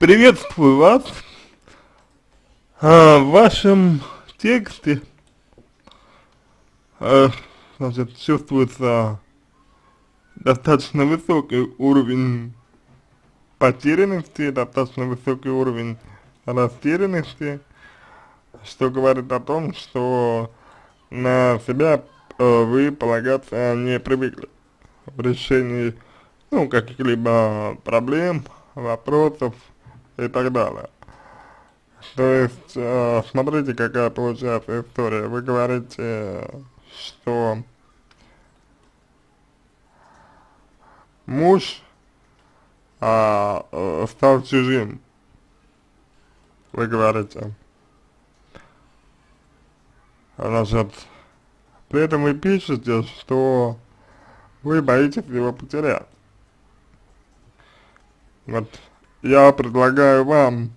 Приветствую вас. А, в вашем тексте а, значит, чувствуется достаточно высокий уровень потерянности, достаточно высокий уровень растерянности, что говорит о том, что на себя э, вы полагаться не привыкли в решении, ну, каких-либо проблем, вопросов и так далее. То есть, э, смотрите, какая получается история. Вы говорите, что муж а, э, стал чужим, вы говорите. Значит, при этом вы пишете, что вы боитесь его потерять. Вот я предлагаю вам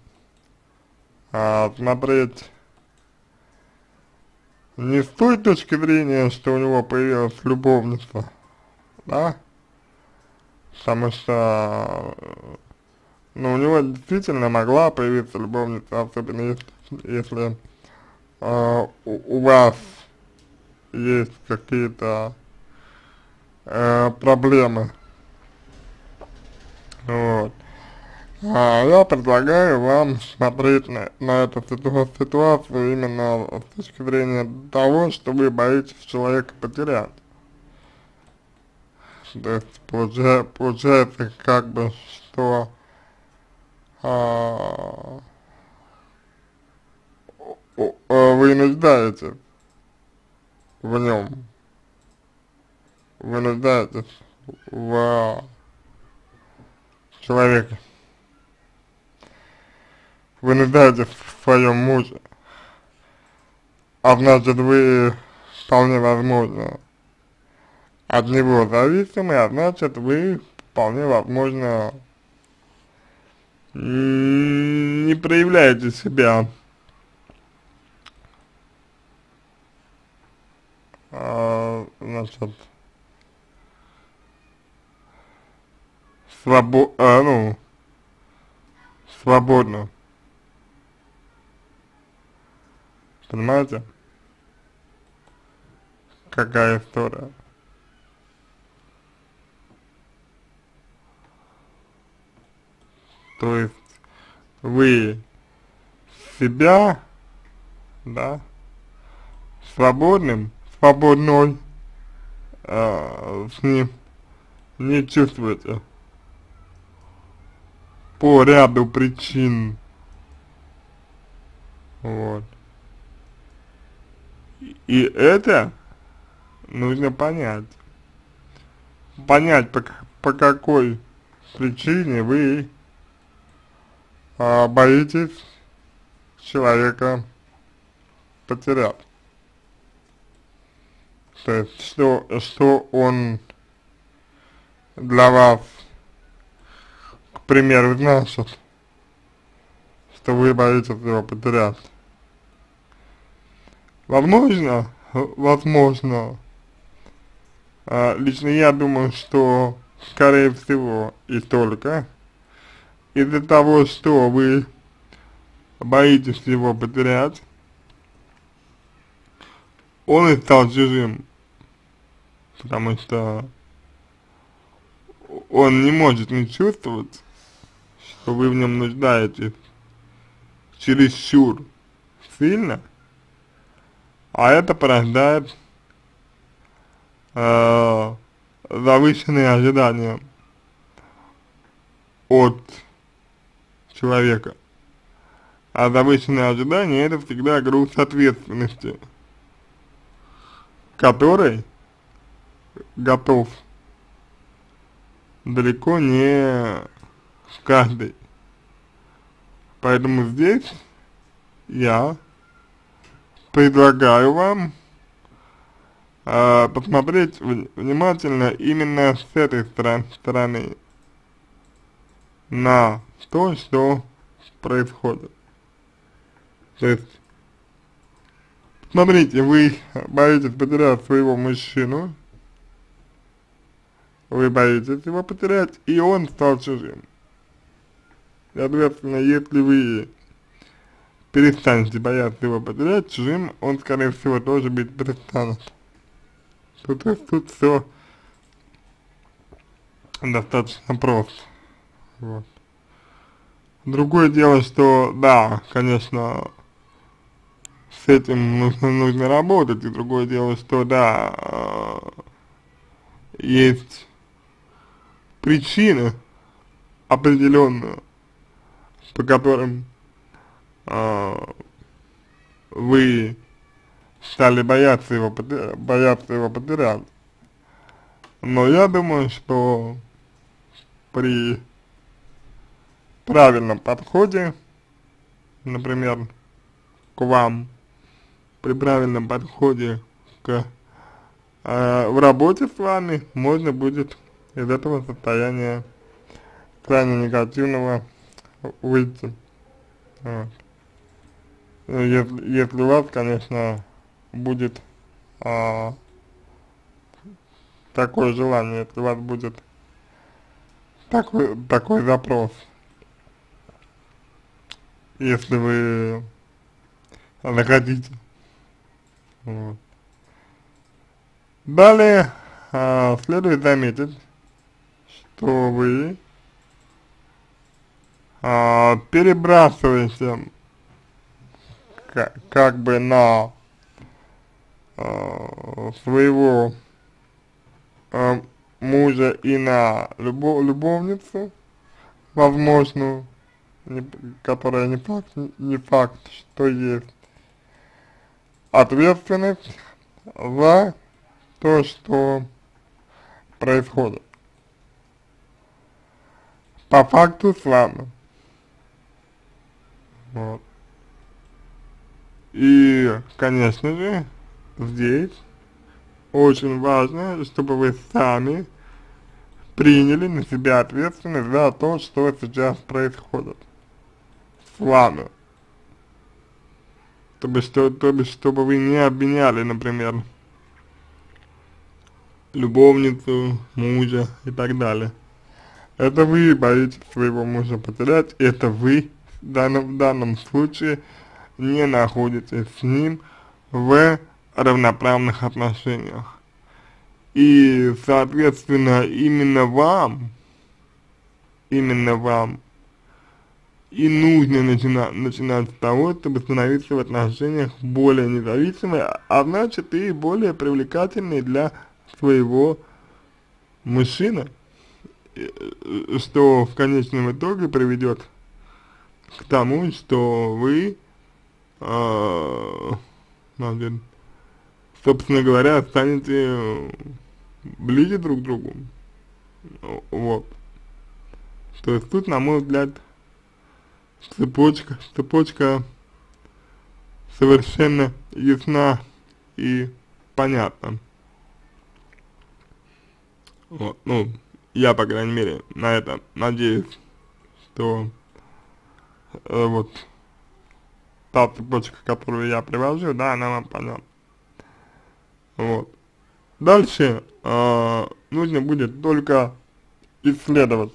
а, смотреть. Не с той точки зрения, что у него появилась любовница, да, потому что, ну, у него действительно могла появиться любовница, особенно если, если э, у, у вас есть какие-то э, проблемы, вот. А я предлагаю вам смотреть на, на эту ситуацию именно с точки зрения того, что вы боитесь человека потерять. То есть получается, получается как бы, что а, вы нуждаетесь в нем, вы нуждаетесь в человеке, вы нуждаетесь в своем муже, а значит вы вполне возможно от него зависимы, а значит вы вполне возможно не проявляете себя. А, значит свобо а, ну свободно понимаете какая история То есть вы себя, да, свободным, свободной э, с ним не чувствуете по ряду причин. Вот. И это нужно понять. Понять, по, по какой причине вы а, боитесь человека потерять. То есть, что, что он для вас, к примеру, значит, что вы боитесь его потерять. Возможно, возможно, а, лично я думаю, что, скорее всего, и только. Из-за того, что вы боитесь его потерять, он и стал чужим, потому что он не может не чувствовать, что вы в нем нуждаетесь. Чересчур сильно, а это порождает э, завышенные ожидания от человека. А завышенные ожидания это всегда груз ответственности, который готов далеко не каждый. Поэтому здесь я предлагаю вам э, посмотреть внимательно именно с этой стороны на то, что происходит. То есть, смотрите, вы боитесь потерять своего мужчину, вы боитесь его потерять, и он стал чужим. Соответственно, если вы перестанете бояться его потерять, чужим он, скорее всего, тоже быть перестанет. Тут, тут все достаточно просто. Вот. Другое дело, что да, конечно, с этим нужно, нужно работать, и другое дело, что да, э, есть причины определенные, по которым вы стали бояться его, бояться его потерять. Но я думаю, что при правильном подходе, например, к вам, при правильном подходе к э, в работе с вами, можно будет из этого состояния крайне негативного выйти. Вот. Если, если у вас, конечно, будет а, такое желание, если у вас будет такой, такой запрос. Если вы захотите. Вот. Далее а, следует заметить, что вы а, перебрасываете как, бы на а, своего а, мужа и на любов, любовницу, возможно, не, которая не факт, не факт, что есть ответственность за то, что происходит. По факту с вами. Вот. И, конечно же, здесь очень важно, чтобы вы сами приняли на себя ответственность за то, что сейчас происходит с вами. То бишь, что, то бишь, чтобы вы не обвиняли, например, любовницу, мужа и так далее. Это вы боитесь своего мужа потерять, это вы в данном, в данном случае не находитесь с ним в равноправных отношениях. И, соответственно, именно вам, именно вам и нужно начинать, начинать с того, чтобы становиться в отношениях более независимой, а значит и более привлекательной для своего мужчины, что в конечном итоге приведет к тому, что вы, э, собственно говоря, станете ближе друг к другу. Вот. То есть тут, на мой взгляд, цепочка, цепочка совершенно ясна и понятна. Вот, ну, я, по крайней мере, на это надеюсь, что э, вот та цепочка, которую я привожу, да, она вам понятна. Вот. Дальше э, нужно будет только исследовать,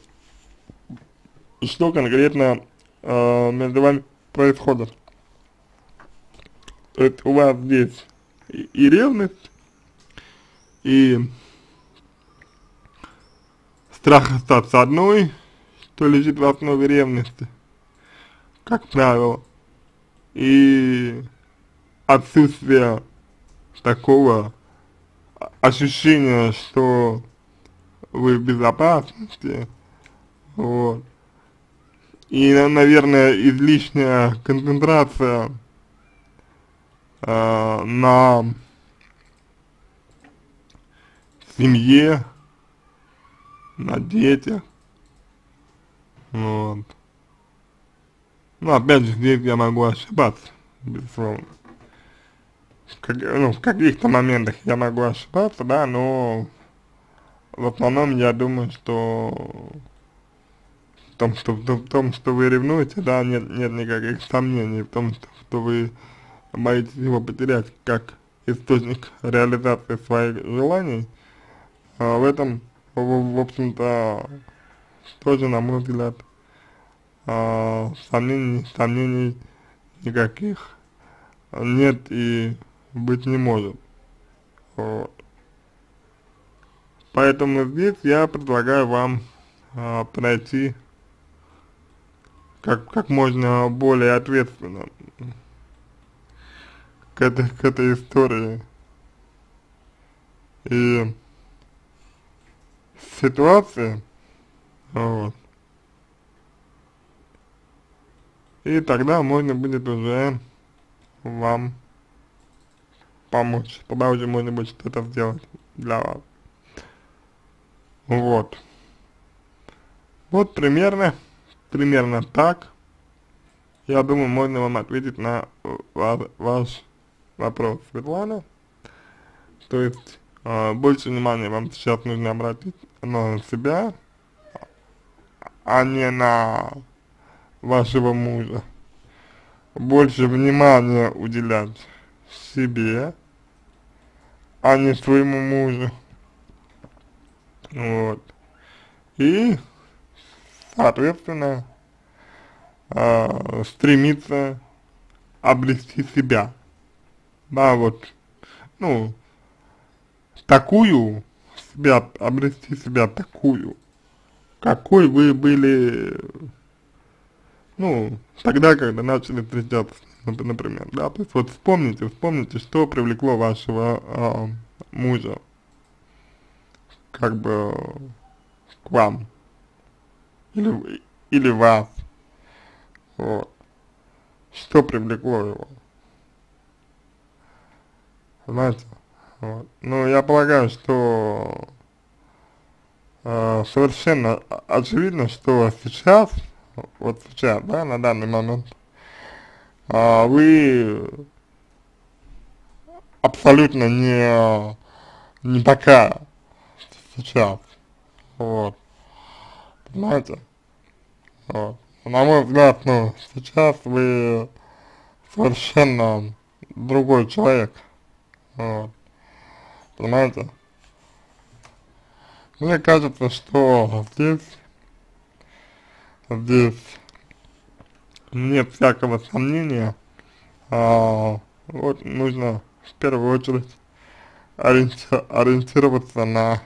что конкретно э, между вами происходит. То у вас здесь и, и ревность, и страх остаться одной, что лежит в основе ревности, как правило, и отсутствие такого ощущения, что вы в безопасности, вот, и, наверное, излишняя концентрация э, на семье, на детях, вот. Ну, опять же, здесь я могу ошибаться, безусловно. Как, ну, в каких-то моментах я могу ошибаться, да, но в основном я думаю, что том, что, в том, что вы ревнуете, да, нет, нет никаких сомнений в том, что, что вы боитесь его потерять как источник реализации своих желаний, а в этом, в, в общем-то, тоже, на мой взгляд, э, сомнений, сомнений никаких нет и быть не может. Вот. Поэтому здесь я предлагаю вам э, пройти как, как можно более ответственно к этой, к этой истории. И ситуации, вот. И тогда можно будет уже вам помочь, тогда уже можно будет что-то сделать для вас. Вот. Вот примерно, примерно так, я думаю, можно вам ответить на ваш, ваш вопрос, Светлана. То есть, э, больше внимания вам сейчас нужно обратить на себя, а не на вашего мужа. Больше внимания уделять себе, а не своему мужу. Вот. И, соответственно, э, стремиться обрести себя. Да, вот, ну, такую себя, обрести себя такую, какой вы были, ну, тогда, когда начали встречаться, например, да, то есть вот вспомните, вспомните, что привлекло вашего э, мужа, как бы, к вам, или, или вас, вот, что привлекло его, знаете, вот. Ну, я полагаю, что э, совершенно очевидно, что сейчас, вот сейчас, да, на данный момент, э, вы абсолютно не, не такая сейчас, вот, понимаете, вот. На мой взгляд, ну, сейчас вы совершенно другой человек, вот. Понимаете? Мне кажется, что здесь, здесь нет всякого сомнения, а, вот нужно в первую очередь ориенти ориентироваться на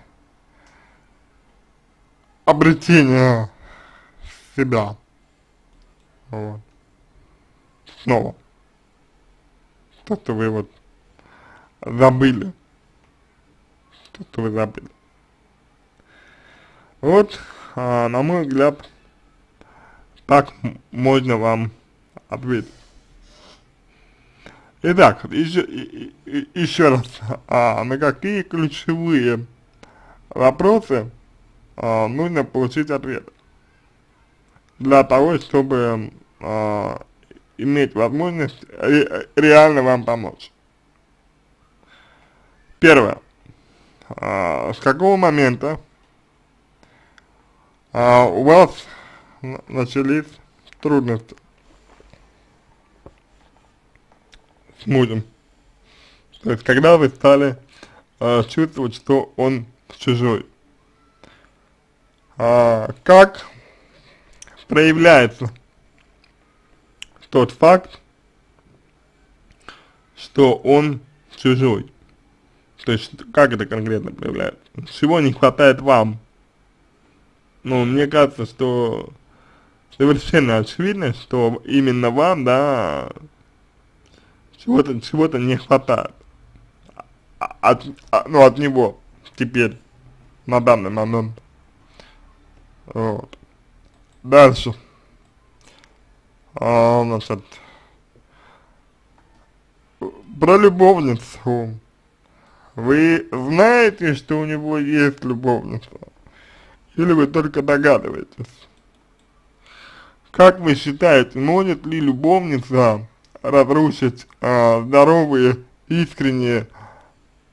обретение себя, вот, снова, то, что вы вот забыли, что вы забыли. Вот, а, на мой взгляд, так можно вам ответить. Итак, еще, раз, а, на какие ключевые вопросы а, нужно получить ответ для того, чтобы а, иметь возможность ре, реально вам помочь. Первое а, с какого момента а, у вас начались трудности с мужем. То есть, когда вы стали а, чувствовать, что он чужой. А, как проявляется тот факт, что он чужой. То есть, как это конкретно проявляется? Чего не хватает вам? Ну, мне кажется, что совершенно очевидно, что именно вам, да, чего-то чего, -то, не хватает. А, от, от, а, ну, от него теперь, на данный момент. Вот. Дальше. А, значит, про любовницу вы знаете, что у него есть любовница? Или вы только догадываетесь? Как вы считаете, может ли любовница разрушить а, здоровые, искренние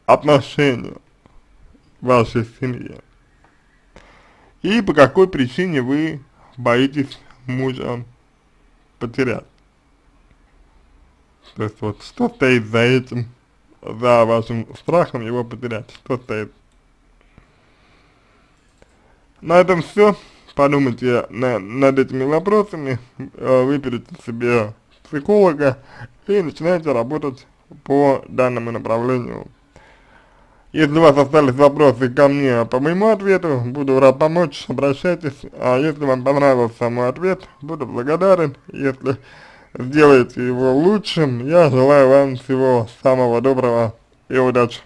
отношения в вашей семье? И по какой причине вы боитесь мужа потерять? То есть вот что стоит за этим? за вашим страхом его потерять, что стоит. На этом все. Подумайте на, над этими вопросами, э, выберите себе психолога и начинайте работать по данному направлению. Если у вас остались вопросы ко мне по моему ответу, буду рад помочь, обращайтесь. А если вам понравился мой ответ, буду благодарен. Если сделаете его лучшим, я желаю вам всего самого доброго и удачи.